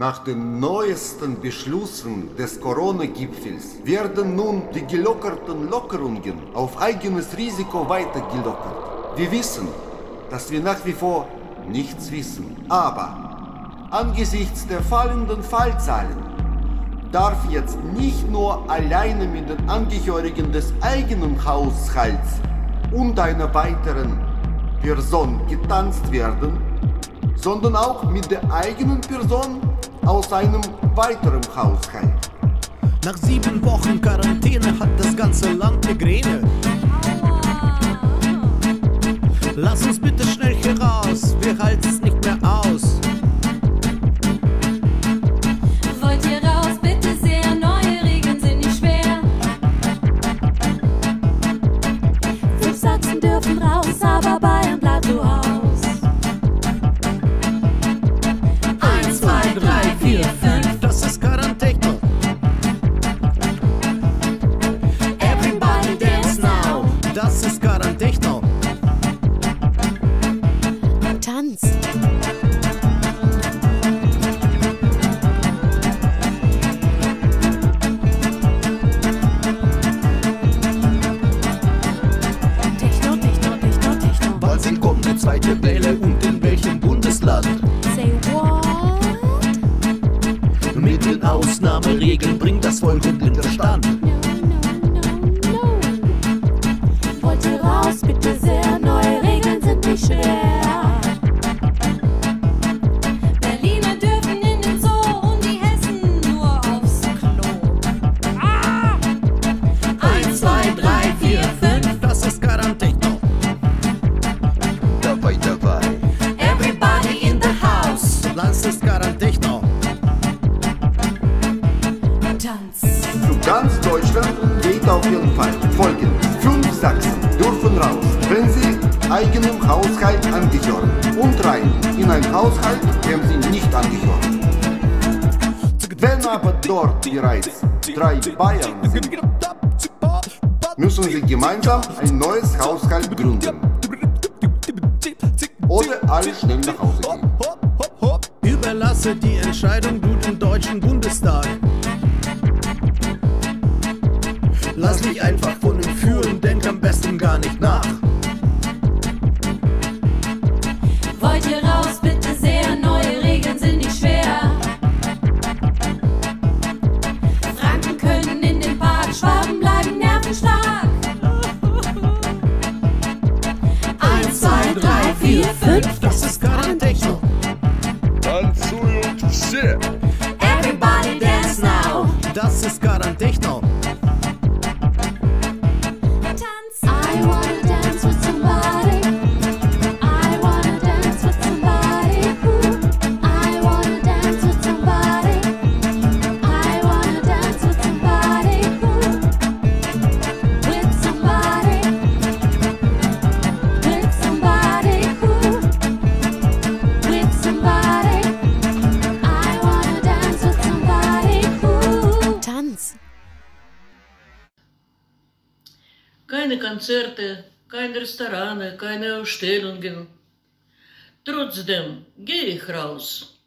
Nach den neuesten Beschlüssen des Corona-Gipfels werden nun die gelockerten Lockerungen auf eigenes Risiko weiter gelockert. Wir wissen, dass wir nach wie vor nichts wissen. Aber angesichts der fallenden Fallzahlen darf jetzt nicht nur alleine mit den Angehörigen des eigenen Haushalts und einer weiteren Person getanzt werden, sondern auch mit der eigenen Person aus einem weiteren Haushalt. Nach sieben Wochen Quarantäne hat das ganze Land Migräne. Lass uns bitte schnell Ausnahmeregeln bringt das Volk in den Stand. No, no, no, no. Wollt ihr raus, bitte sehr, neue Regeln sind nicht schwer. Berliner dürfen in den Zoo und die Hessen nur aufs Klo. Ah! Eins, zwei, drei, vier, fünf. Das ist Quarantäne. Dabei, dabei. Everybody in the house. Das ist Quarantäne. Auf jeden Fall folgendes. Fünf Sachsen dürfen raus, wenn sie eigenem Haushalt angehören und rein in einen Haushalt, dem sie nicht angehören. Wenn aber dort bereits drei Bayern sind, müssen sie gemeinsam ein neues Haushalt gründen. Oder alle schnell nach Hause gehen. Überlasse die Entscheidung Lass mich einfach von ihm führen, denk am besten gar nicht nach. Wollt ihr raus, bitte sehr, neue Regeln sind nicht schwer. Franken können in den Park, Schwaben bleiben nervenstark. Eins, zwei, drei, vier, fünf, das ist gar ein Keine Konzerte, keine Restaurane, keine Ausstellungen. Trotzdem gehe ich raus.